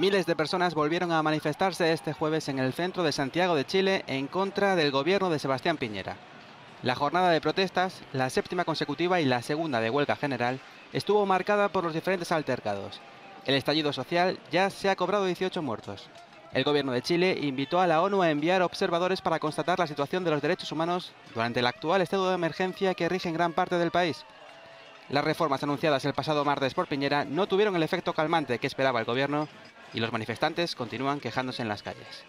Miles de personas volvieron a manifestarse este jueves en el centro de Santiago de Chile en contra del gobierno de Sebastián Piñera. La jornada de protestas, la séptima consecutiva y la segunda de huelga general, estuvo marcada por los diferentes altercados. El estallido social ya se ha cobrado 18 muertos. El gobierno de Chile invitó a la ONU a enviar observadores para constatar la situación de los derechos humanos durante el actual estado de emergencia que rige en gran parte del país. Las reformas anunciadas el pasado martes por Piñera no tuvieron el efecto calmante que esperaba el gobierno y los manifestantes continúan quejándose en las calles.